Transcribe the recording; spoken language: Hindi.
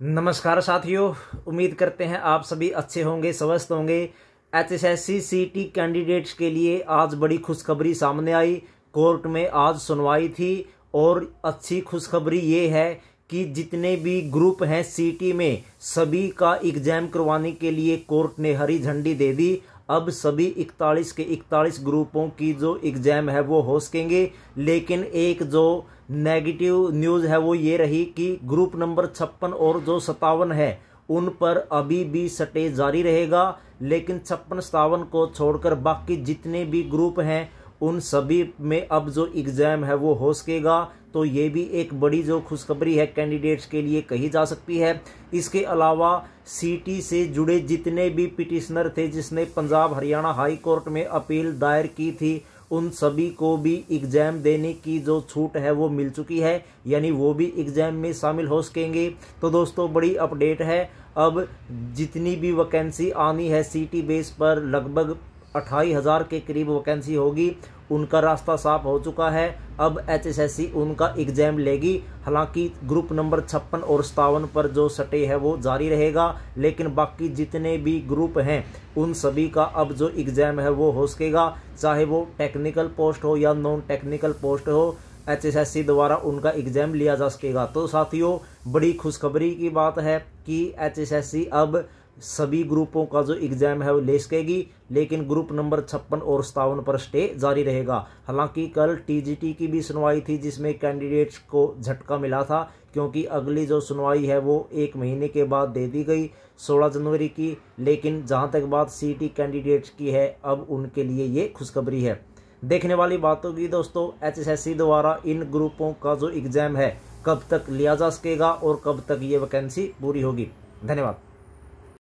नमस्कार साथियों, उम्मीद करते हैं आप सभी अच्छे होंगे, स्वस्थ होंगे। H S S C C T candidates के लिए आज बड़ी खुशखबरी सामने आई। कोर्ट में आज सुनवाई थी और अच्छी खुशखबरी ये है कि जितने भी ग्रुप हैं सीटी में, सभी का एग्ज़ाम करवाने के लिए कोर्ट ने हरी झंडी दे दी। अब सभी 41 के 41 ग्रुपों की जो एग्ज़ाम है वो हो सकेंगे, लेकिन एक जो नेगेटिव न्यूज़ है वो ये रही कि ग्रुप नंबर छप्पन और जो सतावन है, उन पर अभी भी सटे जारी रहेगा, लेकिन छप्पन सतावन को छोड़कर बाकी जितने भी ग्रुप हैं उन सभी में अब जो एग्ज़ाम है वो हो सकेगा तो ये भी एक बड़ी जो खुशखबरी है कैंडिडेट्स के लिए कही जा सकती है। इसके अलावा सीटी से जुड़े जितने भी पिटिशनर थे, जिसने पंजाब हरियाणा हाई कोर्ट में अपील दायर की थी, उन सभी को भी एग्ज़ाम देने की जो छूट है वो मिल चुकी है, यानी वो भी एग्ज़ाम में शामिल हो सकेंगे। तो दोस्तों, बड़ी अपडेट है, अब जितनी भी वैकेंसी आनी है सीटी बेस पर, लगभग अट्ठाई हज़ार के करीब वैकेंसी होगी उनका रास्ता साफ़ हो चुका है। अब एचएसएससी उनका एग्ज़ाम लेगी। हालाँकि ग्रुप नंबर छप्पन और सतावन पर जो सटे है, वो जारी रहेगा। लेकिन बाकी जितने भी ग्रुप हैं, उन सभी का अब जो एग्ज़ाम है, वो हो सकेगा। चाहे वो टेक्निकल पोस्ट हो या नॉन टेक्निकल पोस्ट हो, एचएसएससी द्वारा उनका एग्ज़ाम लिया जा सकेगा। तो साथियों, बड़ी खुशखबरी की बात है कि एचएसएससी अब सभी ग्रुपों का जो एग्ज़ाम है वो ले सकेगी, लेकिन ग्रुप नंबर छप्पन और सतावन पर स्टे जारी रहेगा। हालाँकि कल टीजीटी की भी सुनवाई थी, जिसमें कैंडिडेट्स को झटका मिला था, क्योंकि अगली जो सुनवाई है वो एक महीने के बाद दे दी गई 16 जनवरी की, लेकिन जहाँ तक बात सीटी कैंडिडेट्स की है, अब उनके लिए ये खुशखबरी है। देखने वाली बात होगी दोस्तों एचएसएससी द्वारा इन ग्रुपों का जो एग्ज़ाम है, कब तक लिया जा सकेगा और कब तक ये वैकेंसी पूरी होगी। धन्यवाद।